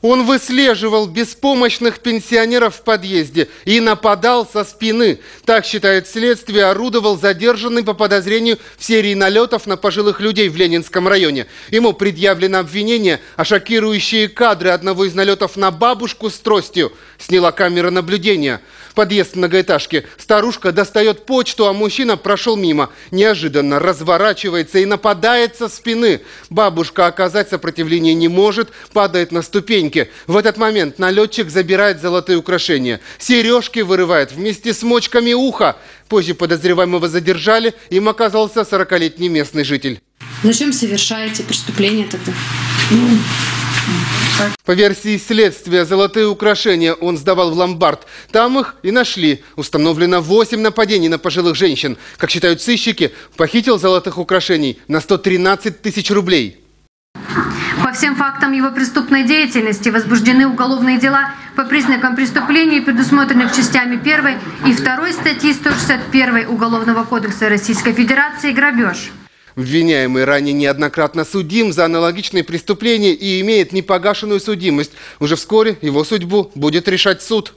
Он выслеживал беспомощных пенсионеров в подъезде и нападал со спины. Так считает следствие, орудовал задержанный по подозрению в серии налетов на пожилых людей в Ленинском районе. Ему предъявлено обвинение, а шокирующие кадры одного из налетов на бабушку с тростью сняла камера наблюдения. Подъезд многоэтажки. Старушка достает почту, а мужчина прошел мимо. Неожиданно разворачивается и нападает со спины. Бабушка оказать сопротивление не может, падает на ступеньки. В этот момент налетчик забирает золотые украшения. Сережки вырывает вместе с мочками уха. Позже подозреваемого задержали, им оказался 40-летний местный житель. Зачем совершаете преступление тогда? По версии следствия, золотые украшения он сдавал в ломбард. Там их и нашли. Установлено 8 нападений на пожилых женщин. Как считают сыщики, похитил золотых украшений на 113 тысяч рублей. По всем фактам его преступной деятельности возбуждены уголовные дела по признакам преступлений, предусмотренных частями 1 и 2 статьи 161 Уголовного кодекса Российской Федерации «Грабеж». Обвиняемый ранее неоднократно судим за аналогичные преступления и имеет непогашенную судимость. Уже вскоре его судьбу будет решать суд.